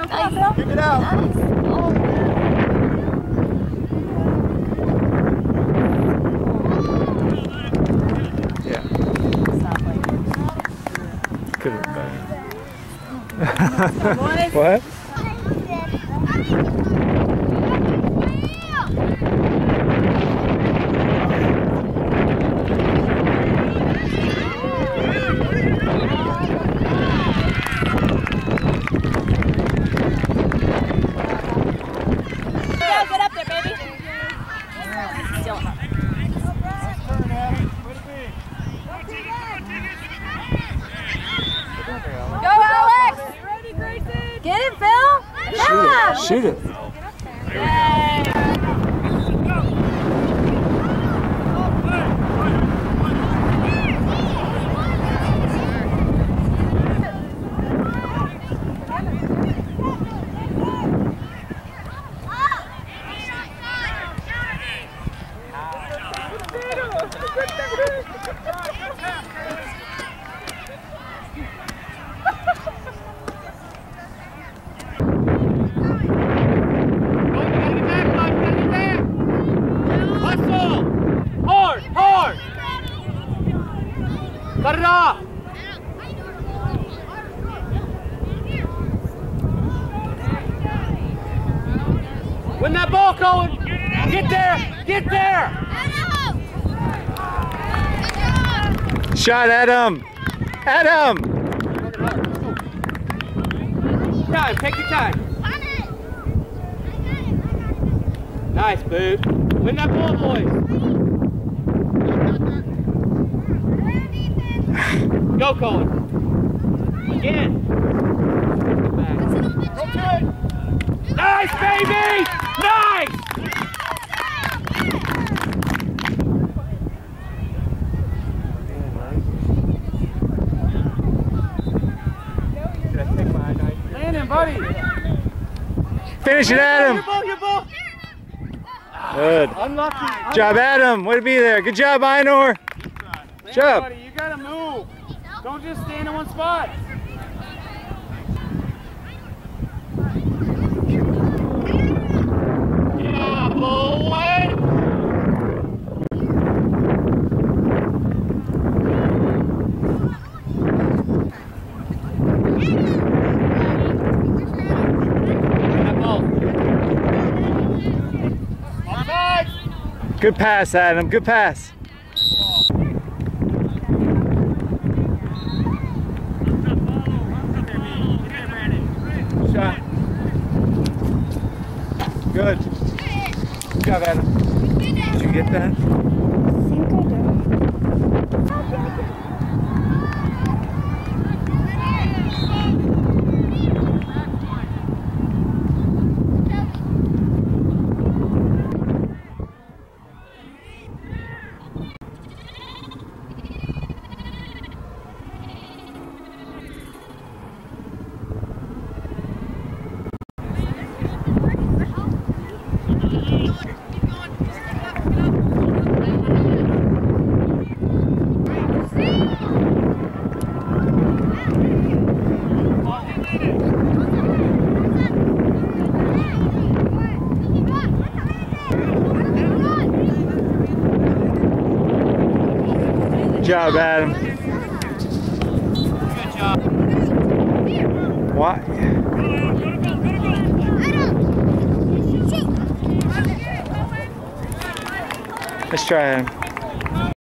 on, Phil. Come on, Kick it out. Nice. Oh. Yeah. Stop, like. Could have been What? Go, get up there, baby. Still. Go, Alex! Get it, Phil! Yeah! Shoot it. Hustle! Cut it off! Win that ball, Cohen! Get there! Get there! Shot Adam. Adam. Time, take your time. Nice, boot. Win that ball, boys. Go, Cohen. Again. Nice, baby! Nice! Landon, buddy. Finish it, Your Adam. ball, your ball. Good. Unlucky. Job, Adam. Way to be there. Good job, Einor. Landon, job. buddy, you gotta move. Don't just stand in one spot. Yeah, boy. That ball. Good pass, Adam. Good pass. Shot. Good. Good job, Adam. Did you get that? Good job, Adam. Good job. What? Let's try Adam.